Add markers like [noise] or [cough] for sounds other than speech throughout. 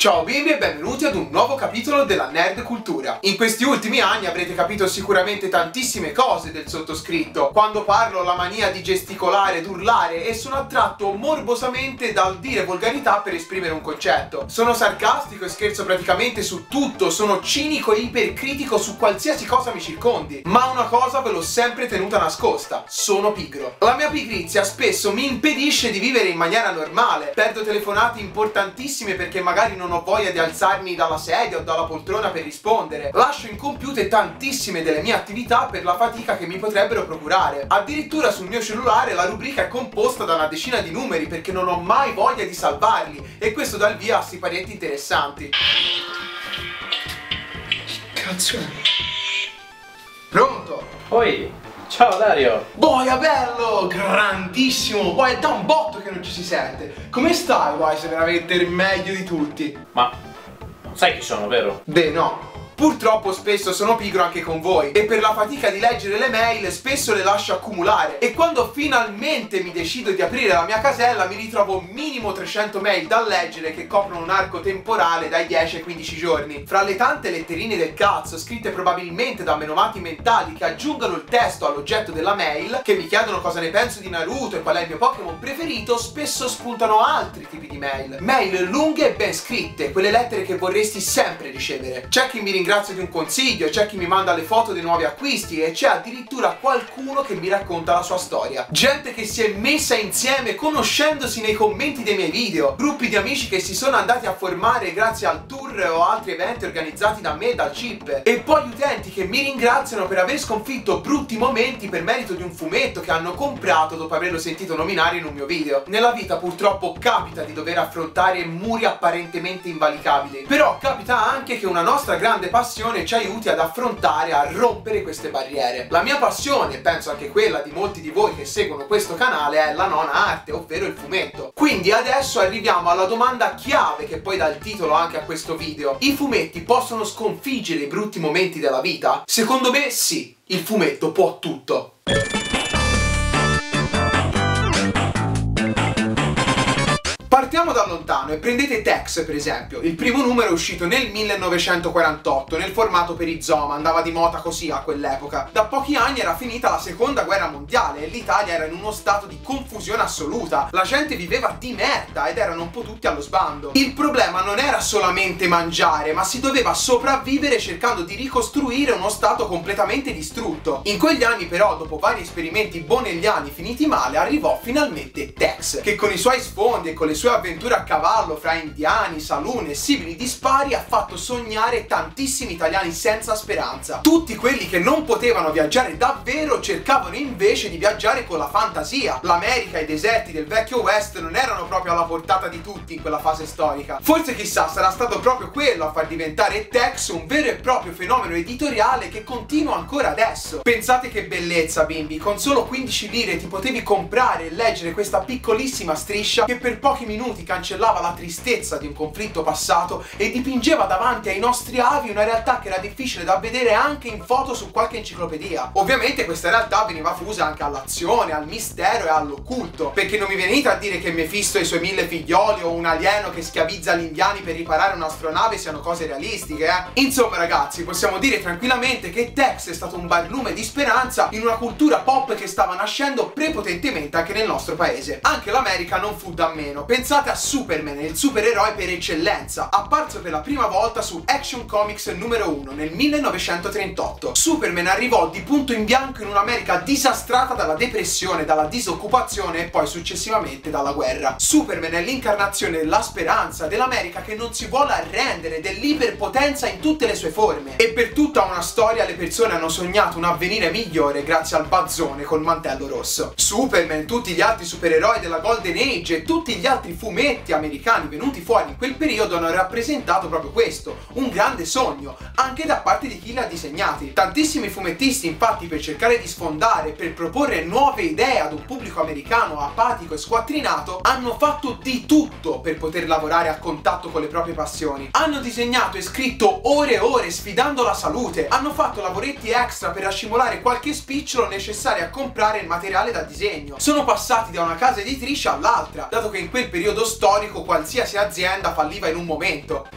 Ciao bimbi e benvenuti ad un nuovo capitolo della Nerd Cultura. In questi ultimi anni avrete capito sicuramente tantissime cose del sottoscritto. Quando parlo ho la mania di gesticolare ed urlare e sono attratto morbosamente dal dire volgarità per esprimere un concetto. Sono sarcastico e scherzo praticamente su tutto, sono cinico e ipercritico su qualsiasi cosa mi circondi. Ma una cosa ve l'ho sempre tenuta nascosta, sono pigro. La mia pigrizia spesso mi impedisce di vivere in maniera normale. Perdo telefonate importantissime perché magari non non ho voglia di alzarmi dalla sedia o dalla poltrona per rispondere. Lascio incompiute tantissime delle mie attività per la fatica che mi potrebbero procurare. Addirittura sul mio cellulare la rubrica è composta da una decina di numeri perché non ho mai voglia di salvarli e questo dà il via a siparieti interessanti. Cazzo? Pronto? Poi, ciao Dario! Boia bello! Grandissimo! Poi è da un botto che non ci si sente! Come stai, Wise? Veramente il meglio di tutti! Ma non sai chi sono, vero? Beh, no. Purtroppo spesso sono pigro anche con voi e per la fatica di leggere le mail spesso le lascio accumulare e quando finalmente mi decido di aprire la mia casella mi ritrovo minimo 300 mail da leggere che coprono un arco temporale dai 10 ai 15 giorni. Fra le tante letterine del cazzo scritte probabilmente da menomati mentali che aggiungono il testo all'oggetto della mail, che mi chiedono cosa ne penso di Naruto e qual è il mio Pokémon preferito, spesso spuntano altri tipi di mail. Mail lunghe e ben scritte, quelle lettere che vorresti sempre ricevere. C'è chi mi ringrazia ringrazio di un consiglio, c'è chi mi manda le foto dei nuovi acquisti e c'è addirittura qualcuno che mi racconta la sua storia. Gente che si è messa insieme conoscendosi nei commenti dei miei video, gruppi di amici che si sono andati a formare grazie al tour o altri eventi organizzati da me dal chip e poi utenti che mi ringraziano per aver sconfitto brutti momenti per merito di un fumetto che hanno comprato dopo averlo sentito nominare in un mio video. Nella vita purtroppo capita di dover affrontare muri apparentemente invalicabili, però capita anche che una nostra grande passione ci aiuti ad affrontare, a rompere queste barriere. La mia passione, penso anche quella di molti di voi che seguono questo canale, è la nona arte, ovvero il fumetto. Quindi adesso arriviamo alla domanda chiave che poi dà il titolo anche a questo video. I fumetti possono sconfiggere i brutti momenti della vita? Secondo me sì, il fumetto può tutto. Partiamo da lontano e prendete Tex per esempio. Il primo numero è uscito nel 1948 nel formato per Izoma, andava di moda così a quell'epoca. Da pochi anni era finita la seconda guerra mondiale e l'Italia era in uno stato di confusione assoluta. La gente viveva di merda ed erano un po' tutti allo sbando. Il problema non era solamente mangiare, ma si doveva sopravvivere cercando di ricostruire uno stato completamente distrutto. In quegli anni però, dopo vari esperimenti bonelliani finiti male, arrivò finalmente Tex, che con i suoi sfondi e con le sue avventure a cavallo fra indiani, salune e simili dispari ha fatto sognare tantissimi italiani senza speranza. Tutti quelli che non potevano viaggiare davvero cercavano invece di viaggiare con la fantasia. L'America e i deserti del vecchio West non erano proprio alla portata di tutti in quella fase storica. Forse chissà sarà stato proprio quello a far diventare Tex un vero e proprio fenomeno editoriale che continua ancora adesso. Pensate che bellezza bimbi, con solo 15 lire ti potevi comprare e leggere questa piccolissima striscia che per pochi minuti minuti cancellava la tristezza di un conflitto passato e dipingeva davanti ai nostri avi una realtà che era difficile da vedere anche in foto su qualche enciclopedia. Ovviamente questa realtà veniva fusa anche all'azione, al mistero e all'occulto, perché non mi venite a dire che Mefisto e i suoi mille figlioli o un alieno che schiavizza gli indiani per riparare un'astronave siano cose realistiche, eh? Insomma ragazzi, possiamo dire tranquillamente che Tex è stato un barlume di speranza in una cultura pop che stava nascendo prepotentemente anche nel nostro paese. Anche l'America non fu da meno, pensate pensate a Superman, il supereroe per eccellenza, apparso per la prima volta su Action Comics numero 1 nel 1938. Superman arrivò di punto in bianco in un'America disastrata dalla depressione, dalla disoccupazione e poi successivamente dalla guerra. Superman è l'incarnazione della speranza, dell'America che non si vuole arrendere, dell'iperpotenza in tutte le sue forme. E per tutta una storia le persone hanno sognato un avvenire migliore grazie al bazzone col mantello rosso. Superman, tutti gli altri supereroi della Golden Age e tutti gli altri fumetti fumetti americani venuti fuori in quel periodo hanno rappresentato proprio questo, un grande sogno, anche da parte di chi li ha disegnati. Tantissimi fumettisti infatti per cercare di sfondare, per proporre nuove idee ad un pubblico americano apatico e squattrinato, hanno fatto di tutto per poter lavorare a contatto con le proprie passioni. Hanno disegnato e scritto ore e ore sfidando la salute, hanno fatto lavoretti extra per accimolare qualche spicciolo necessario a comprare il materiale da disegno. Sono passati da una casa editrice all'altra, dato che in quel periodo periodo storico qualsiasi azienda falliva in un momento.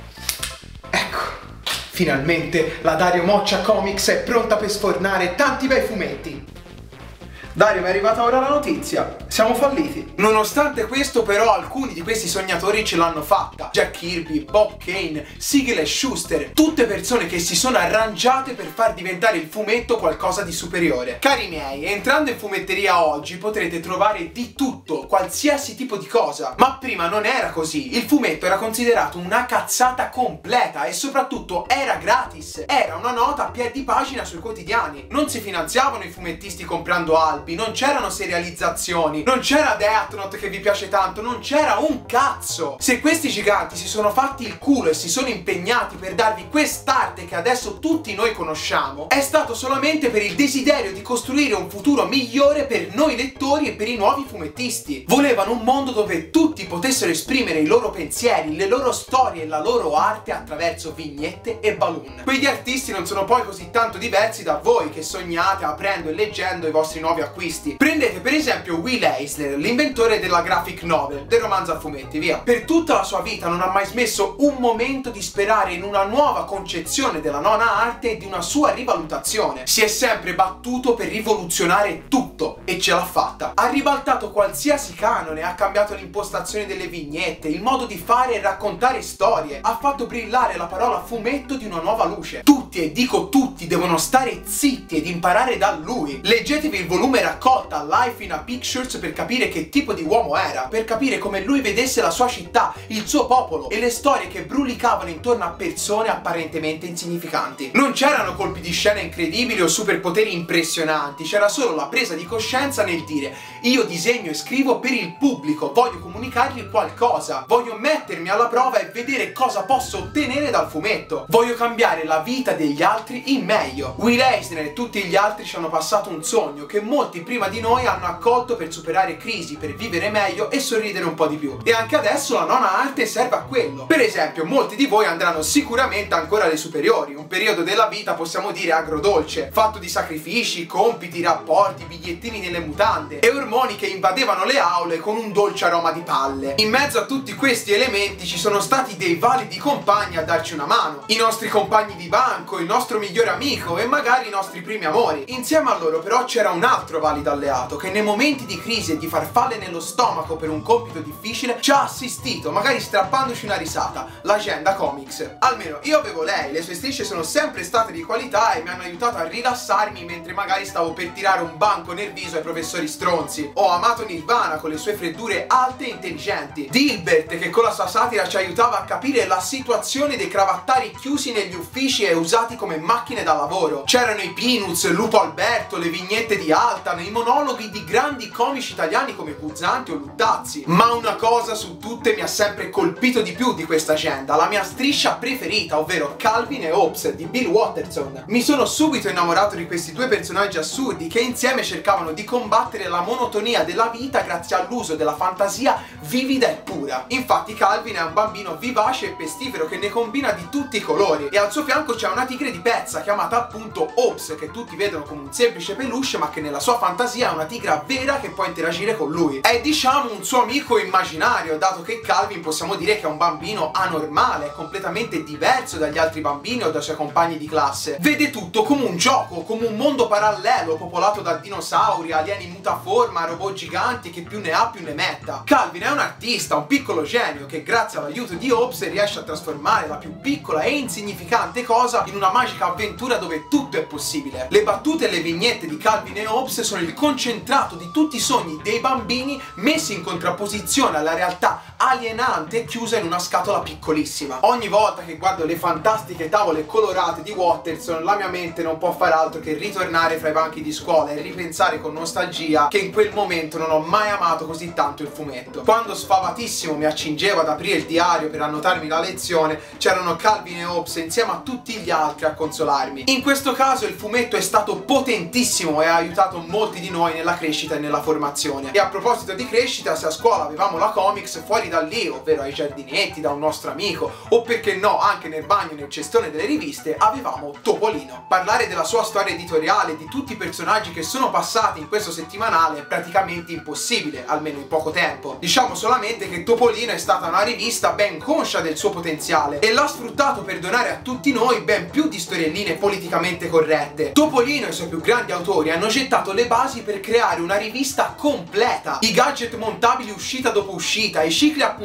Ecco, finalmente la Dario Moccia Comics è pronta per sfornare tanti bei fumetti. Dario, mi è arrivata ora la notizia. Siamo falliti. Nonostante questo, però, alcuni di questi sognatori ce l'hanno fatta. Jack Kirby, Bob Kane, Siegel e Schuster. Tutte persone che si sono arrangiate per far diventare il fumetto qualcosa di superiore. Cari miei, entrando in fumetteria oggi potrete trovare di tutto, qualsiasi tipo di cosa. Ma prima non era così. Il fumetto era considerato una cazzata completa e soprattutto era gratis. Era una nota a piedi pagina sui quotidiani. Non si finanziavano i fumettisti comprando albi albi, non c'erano serializzazioni, non c'era Death Note che vi piace tanto, non c'era un cazzo. Se questi giganti si sono fatti il culo e si sono impegnati per darvi quest'arte che adesso tutti noi conosciamo, è stato solamente per il desiderio di costruire un futuro migliore per noi lettori e per i nuovi fumettisti. Volevano un mondo dove tutti potessero esprimere i loro pensieri, le loro storie e la loro arte attraverso vignette e balloon. Quegli artisti non sono poi così tanto diversi da voi che sognate aprendo e leggendo i vostri nuovi acquisti acquisti. Prendete per esempio Will Eisner, l'inventore della graphic novel, del romanzo a fumetti, via. Per tutta la sua vita non ha mai smesso un momento di sperare in una nuova concezione della nona arte e di una sua rivalutazione. Si è sempre battuto per rivoluzionare tutto e ce l'ha fatta. Ha ribaltato qualsiasi canone, ha cambiato l'impostazione delle vignette, il modo di fare e raccontare storie, ha fatto brillare la parola fumetto di una nuova luce. Tutti, e dico tutti, devono stare zitti ed imparare da lui. Leggetevi il volume raccolta Life in a Pictures per capire che tipo di uomo era, per capire come lui vedesse la sua città, il suo popolo e le storie che brulicavano intorno a persone apparentemente insignificanti. Non c'erano colpi di scena incredibili o superpoteri impressionanti, c'era solo la presa di coscienza nel dire io disegno e scrivo per il pubblico, voglio comunicargli qualcosa, voglio mettermi alla prova e vedere cosa posso ottenere dal fumetto, voglio cambiare la vita degli altri in meglio. Will Eisner e tutti gli altri ci hanno passato un sogno che molti molti prima di noi hanno accolto per superare crisi, per vivere meglio e sorridere un po' di più. E anche adesso la nona arte serve a quello. Per esempio, molti di voi andranno sicuramente ancora alle superiori, un periodo della vita possiamo dire agrodolce, fatto di sacrifici, compiti, rapporti, bigliettini nelle mutande e ormoni che invadevano le aule con un dolce aroma di palle. In mezzo a tutti questi elementi ci sono stati dei validi compagni a darci una mano, i nostri compagni di banco, il nostro migliore amico e magari i nostri primi amori. Insieme a loro però c'era un altro valido alleato che nei momenti di crisi e di farfalle nello stomaco per un compito difficile ci ha assistito, magari strappandoci una risata, l'agenda comics. Almeno io avevo lei, le sue strisce sono sempre state di qualità e mi hanno aiutato a rilassarmi mentre magari stavo per tirare un banco nel viso ai professori stronzi. Ho amato Nirvana con le sue freddure alte e intelligenti. Dilbert che con la sua satira ci aiutava a capire la situazione dei cravattari chiusi negli uffici e usati come macchine da lavoro. C'erano i Peanuts, Lupo Alberto, le vignette di Alta, nei monologhi di grandi comici italiani come Guzzanti o Luttazzi. Ma una cosa su tutte mi ha sempre colpito di più di questa agenda, la mia striscia preferita, ovvero Calvin e Hobbes di Bill Watterson. Mi sono subito innamorato di questi due personaggi assurdi che insieme cercavano di combattere la monotonia della vita grazie all'uso della fantasia vivida e pura. Infatti Calvin è un bambino vivace e pestifero che ne combina di tutti i colori e al suo fianco c'è una tigre di pezza chiamata appunto Hobbes che tutti vedono come un semplice peluche ma che nella sua fantasia è una tigra vera che può interagire con lui. È diciamo un suo amico immaginario, dato che Calvin possiamo dire che è un bambino anormale, completamente diverso dagli altri bambini o dai suoi compagni di classe. Vede tutto come un gioco, come un mondo parallelo popolato da dinosauri, alieni mutaforma, robot giganti che più ne ha più ne metta. Calvin è un artista, un piccolo genio che grazie all'aiuto di Hobbes riesce a trasformare la più piccola e insignificante cosa in una magica avventura dove tutto è possibile. Le battute e le vignette di Calvin e Hobbes sono il concentrato di tutti i sogni dei bambini messi in contrapposizione alla realtà alienante chiusa in una scatola piccolissima. Ogni volta che guardo le fantastiche tavole colorate di Watterson, la mia mente non può far altro che ritornare fra i banchi di scuola e ripensare con nostalgia che in quel momento non ho mai amato così tanto il fumetto. Quando sfavatissimo mi accingevo ad aprire il diario per annotarmi la lezione, c'erano Calvin e Hobbes insieme a tutti gli altri a consolarmi. In questo caso il fumetto è stato potentissimo e ha aiutato molti di noi nella crescita e nella formazione. E a proposito di crescita, se a scuola avevamo la comics, fuori da lì, ovvero ai giardinetti, da un nostro amico, o perché no, anche nel bagno, nel cestone delle riviste, avevamo Topolino. Parlare della sua storia editoriale, di tutti i personaggi che sono passati in questo settimanale è praticamente impossibile, almeno in poco tempo. Diciamo solamente che Topolino è stata una rivista ben conscia del suo potenziale e l'ha sfruttato per donare a tutti noi ben più di storielline politicamente corrette. Topolino e i suoi più grandi autori hanno gettato le basi per creare una rivista completa. I gadget montabili uscita dopo uscita, i cicli a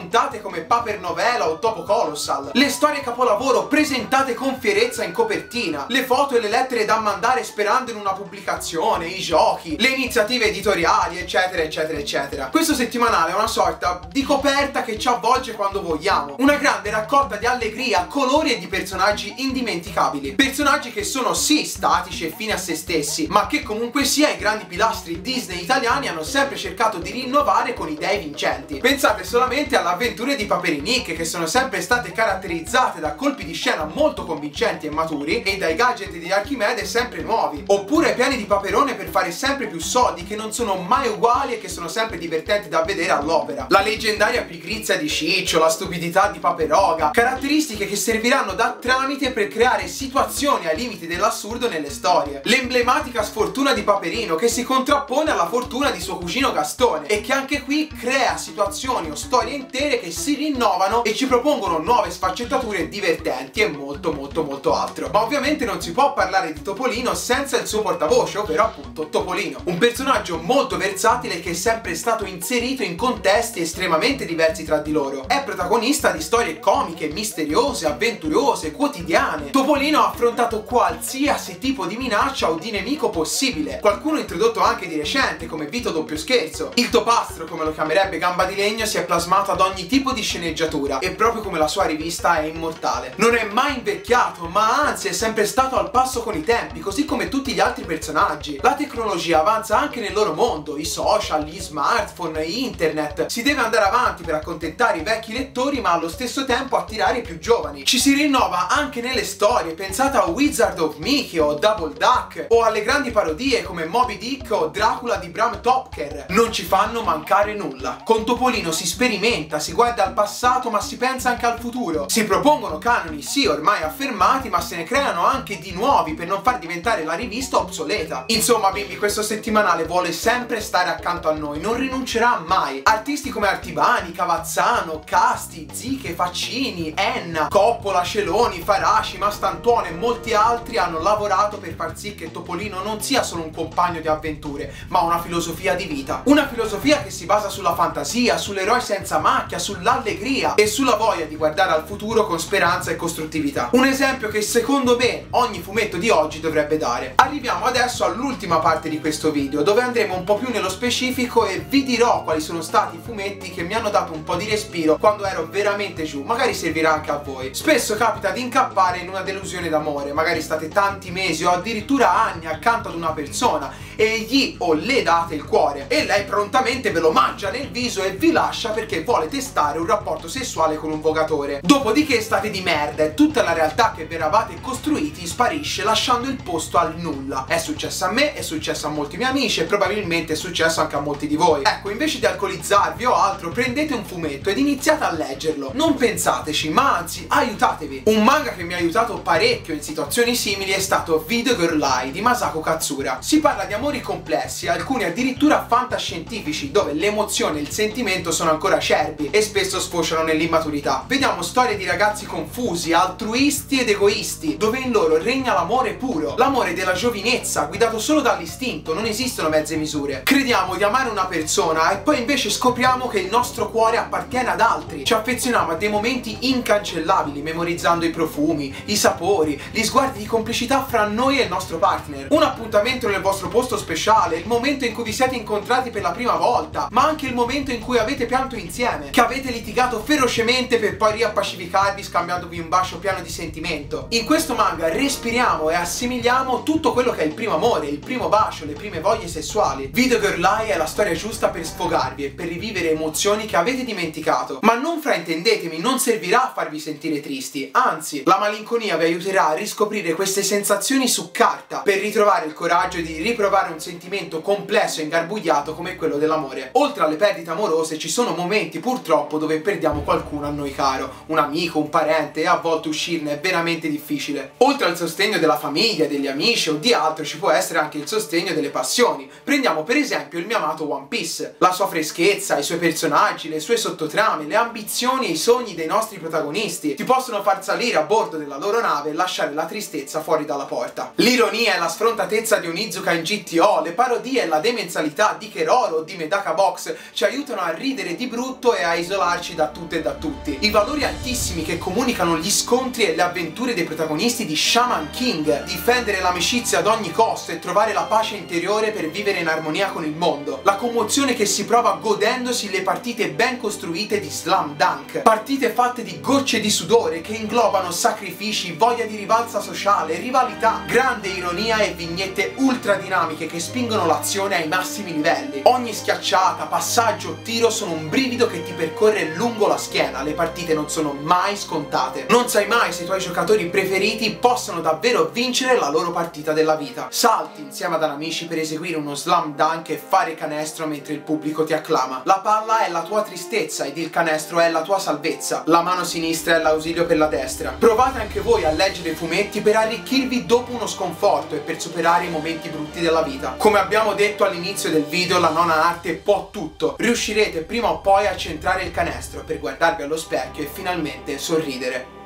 come Paper Novella o Topo Colossal, le storie capolavoro presentate con fierezza in copertina, le foto e le lettere da mandare sperando in una pubblicazione, i giochi, le iniziative editoriali, eccetera, eccetera, eccetera. Questo settimanale è una sorta di coperta che ci avvolge quando vogliamo, una grande raccolta di allegria, colori e di personaggi indimenticabili. Personaggi che sono sì statici e fini a se stessi, ma che comunque sia i grandi pilastri Disney italiani hanno sempre cercato di rinnovare con idee vincenti. Pensate solamente alle avventure di Paperinic che sono sempre state caratterizzate da colpi di scena molto convincenti e maturi e dai gadget di Archimede sempre nuovi, oppure piani di Paperone per fare sempre più soldi che non sono mai uguali e che sono sempre divertenti da vedere all'opera. La leggendaria pigrizia di Ciccio, la stupidità di Paperoga, caratteristiche che serviranno da tramite per creare situazioni ai limiti dell'assurdo nelle storie. L'emblematica sfortuna di Paperino che si contrappone alla fortuna di suo cugino Gastone e che anche qui crea situazioni o storie intere che si rinnovano e ci propongono nuove sfaccettature divertenti e molto molto molto altro. Ma ovviamente non si può parlare di Topolino senza il suo portavoce, ovvero appunto Topolino. Un personaggio molto versatile che è sempre stato inserito in contesti estremamente diversi tra di loro. È protagonista di storie comiche, misteriose, avventurose, quotidiane. Topolino ha affrontato qualsiasi tipo di minaccia o di nemico possibile. Qualcuno introdotto anche di recente, come Vito Doppio Scherzo. Il topastro, come lo chiamerebbe Gamba di Legno, si è plasmato ad ogni tipo di sceneggiatura e proprio come la sua rivista è immortale. Non è mai invecchiato, ma anzi è sempre stato al passo con i tempi, così come tutti gli altri personaggi. La tecnologia avanza anche nel loro mondo, i social, gli smartphone, internet. Si deve andare avanti per accontentare i vecchi lettori, ma allo stesso tempo attirare i più giovani. Ci si rinnova anche nelle storie, pensate a Wizard of Mickey o Double Duck, o alle grandi parodie come Moby Dick o Dracula di Bram Topker. Non ci fanno mancare nulla. Con Topolino si sperimenta, si guarda al passato, ma si pensa anche al futuro. Si propongono canoni, sì, ormai affermati, ma se ne creano anche di nuovi per non far diventare la rivista obsoleta. Insomma, bimbi, questo settimanale vuole sempre stare accanto a noi, non rinuncerà mai. Artisti come Artibani, Cavazzano, Casti, Ziche, Faccini, Enna, Coppola, Celoni, Faraci, Mastantuono e molti altri hanno lavorato per far sì che Topolino non sia solo un compagno di avventure, ma una filosofia di vita. Una filosofia che si basa sulla fantasia, sull'eroe senza macchia, sull'allegria e sulla voglia di guardare al futuro con speranza e costruttività. Un esempio che secondo me ogni fumetto di oggi dovrebbe dare. Arriviamo adesso all'ultima parte di questo video, dove andremo un po' più nello specifico e vi dirò quali sono stati i fumetti che mi hanno dato un po' di respiro quando ero veramente giù. Magari servirà anche a voi. Spesso capita di incappare in una delusione d'amore, magari state tanti mesi o addirittura anni accanto ad una persona e gli o le date il cuore e lei prontamente ve lo mangia nel viso e vi lascia perché vuole testare un rapporto sessuale con un vogatore. Dopodiché state di merda e tutta la realtà che vi eravate costruiti sparisce lasciando il posto al nulla. È successo a me, è successo a molti miei amici e probabilmente è successo anche a molti di voi. Ecco, invece di alcolizzarvi o altro, prendete un fumetto ed iniziate a leggerlo. Non pensateci, ma anzi, aiutatevi. Un manga che mi ha aiutato parecchio in situazioni simili è stato Video Girl Lie di Masako Katsura. Si parla di amori complessi, alcuni addirittura fantascientifici, dove l'emozione e il sentimento sono ancora acerbi e spesso sfociano nell'immaturità. Vediamo storie di ragazzi confusi, altruisti ed egoisti, dove in loro regna l'amore puro, l'amore della giovinezza, guidato solo dall'istinto, non esistono mezze misure. Crediamo di amare una persona e poi invece scopriamo che il nostro cuore appartiene ad altri. Ci affezioniamo a dei momenti incancellabili, memorizzando i profumi, i sapori, gli sguardi di complicità fra noi e il nostro partner. Un appuntamento nel vostro posto speciale, il momento in cui vi siete incontrati per la prima volta, ma anche il momento in cui avete pianto insieme, che avete litigato ferocemente per poi riappacificarvi scambiandovi un bacio pieno di sentimento. In questo manga respiriamo e assimiliamo tutto quello che è il primo amore, il primo bacio, le prime voglie sessuali. Video Girl Lie è la storia giusta per sfogarvi e per rivivere emozioni che avete dimenticato. Ma non fraintendetemi, non servirà a farvi sentire tristi, anzi, la malinconia vi aiuterà a riscoprire queste sensazioni su carta per ritrovare il coraggio di riprovare provare un sentimento complesso e ingarbugliato come quello dell'amore. Oltre alle perdite amorose ci sono momenti purtroppo dove perdiamo qualcuno a noi caro, un amico, un parente e a volte uscirne è veramente difficile. Oltre al sostegno della famiglia, degli amici o di altro ci può essere anche il sostegno delle passioni. Prendiamo per esempio il mio amato One Piece, la sua freschezza, i suoi personaggi, le sue sottotrame, le ambizioni e i sogni dei nostri protagonisti ti possono far salire a bordo della loro nave e lasciare la tristezza fuori dalla porta. L'ironia e la sfrontatezza di Onizuka in GTO, le parodie e la demenzialità di Keroro o di Medaka Box ci aiutano a ridere di brutto e a isolarci da tutte e da tutti. I valori altissimi che comunicano gli scontri e le avventure dei protagonisti di Shaman King, difendere l'amicizia ad ogni costo e trovare la pace interiore per vivere in armonia con il mondo. La commozione che si prova godendosi le partite ben costruite di Slam Dunk. Partite fatte di gocce di sudore che inglobano sacrifici, voglia di rivalsa sociale, rivalità, grande ironia e vignette ultra dinamiche che spingono l'azione ai massimi livelli. Ogni schiacciata, passaggio, tiro sono un brivido che ti percorre lungo la schiena. Le partite non sono mai scontate. Non sai mai se i tuoi giocatori preferiti possono davvero vincere la loro partita della vita. Salti insieme ad amici per eseguire uno slam dunk e fare canestro mentre il pubblico ti acclama. La palla è la tua tristezza ed il canestro è la tua salvezza. La mano sinistra è l'ausilio per la destra. Provate anche voi a leggere i fumetti per arricchirvi dopo uno sconforto e per superare i momenti brutti della vita. Come abbiamo detto all'inizio del video, la nona arte può tutto. Riuscirete prima o poi a centrare il canestro per guardarvi allo specchio e finalmente sorridere.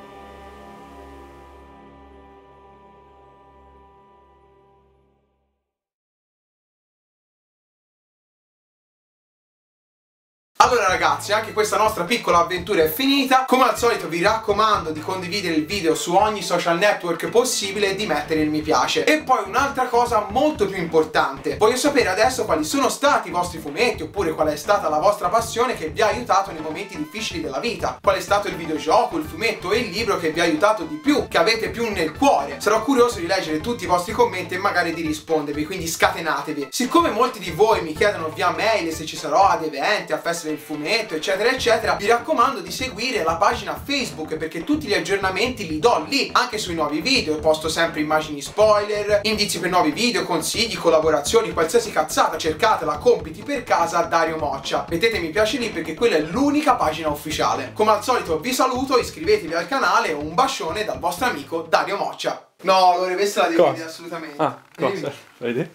Allora ragazzi, anche questa nostra piccola avventura è finita. Come al solito vi raccomando di condividere il video su ogni social network possibile e di mettere il mi piace. E poi un'altra cosa molto più importante. Voglio sapere adesso quali sono stati i vostri fumetti oppure qual è stata la vostra passione che vi ha aiutato nei momenti difficili della vita. Qual è stato il videogioco, il fumetto e il libro che vi ha aiutato di più, che avete più nel cuore. Sarò curioso di leggere tutti i vostri commenti e magari di rispondervi, quindi scatenatevi. Siccome molti di voi mi chiedono via mail se ci sarò ad eventi, a feste del fumetto, eccetera, eccetera, vi raccomando di seguire la pagina Facebook perché tutti gli aggiornamenti li do lì, anche sui nuovi video. Posto sempre immagini spoiler, indizi per nuovi video, consigli, collaborazioni, qualsiasi cazzata. Cercatela, compiti per casa Dario Moccia. Mettete mi piace lì perché quella è l'unica pagina ufficiale. Come al solito vi saluto, iscrivetevi al canale, un bacione dal vostro amico Dario Moccia. No, Lore, questa la devi vedere assolutamente. Ah, cosa? Vedi?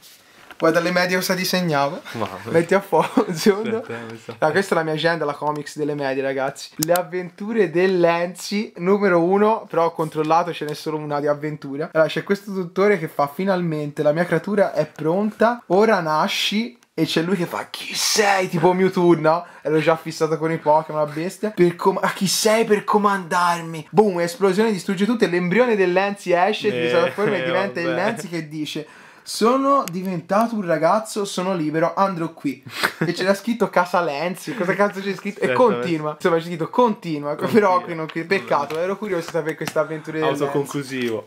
Guarda le medie cosa disegnavo. No, [laughs] Metti a fuoco un secondo. Sa- Ah, questa è la mia agenda, la comics delle medie, ragazzi. Le avventure dell'Enzi, numero uno, però ho controllato, ce n'è solo una di avventura. Allora, c'è questo dottore che fa finalmente, la mia creatura è pronta, ora nasci. E c'è lui che fa chi sei? Tipo Mewtwo, no? Ero già fissato con i Pokémon, la bestia. Per com- ah, chi sei per comandarmi? Boom, esplosione, distrugge tutto. E l'embrione dell'Enzi esce, si Eh, trasforma e diventa il vabbè. Lenzi che dice sono diventato un ragazzo, sono libero, andrò qui. E c'era scritto Casa Lenzi, cosa cazzo c'è scritto? E Aspetta, continua. Insomma, c'è scritto continua, però Continua. qui non- che peccato, ero curioso di sapere questa avventura. Autoconclusivo.